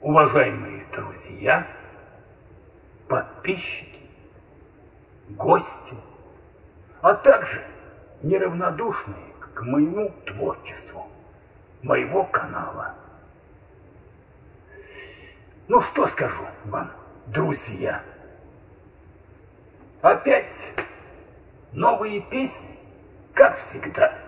уважаемые друзья, подписчики, гости, а также неравнодушные к моему творчеству, моего канала. Ну что скажу вам, друзья? Опять новые песни, как всегда.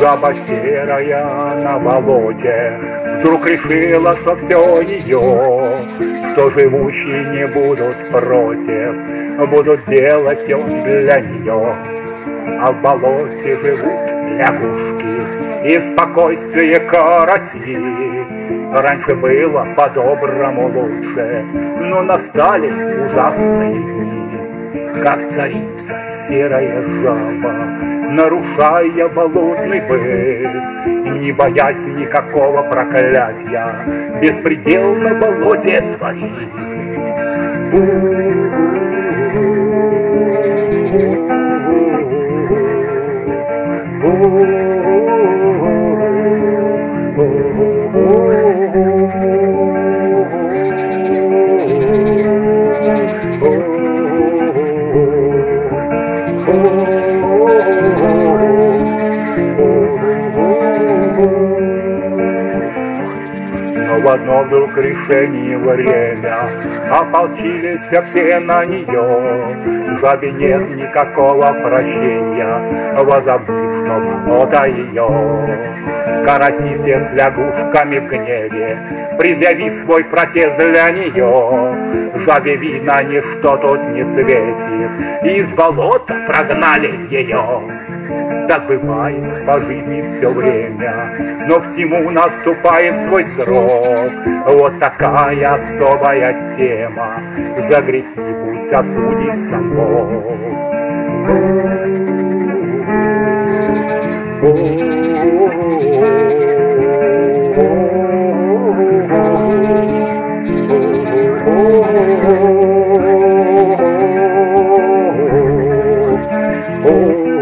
Жаба серая на болоте Вдруг решила, что все ее Что живущие не будут против Будут делать все для нее А в болоте живут лягушки. И в спокойствии караси. Раньше было по-доброму лучше Но настали ужасные дни. Как царица серая жаба Нарушая болотный быт. Не боясь никакого проклятия Беспредел на болоте творит в одно вдруг решение время. Ополчились все на нее Жабе нет никакого прощения Возобнив, что болото ее. Караси все с лягушками в гневе Предъявив свой протест для нее. Жабе видно, ничто тут не светит из болота прогнали ее так бывает по жизни все время, но всему наступает свой срок. Вот такая особая тема, за грехи пусть осудит сам Бог. Oh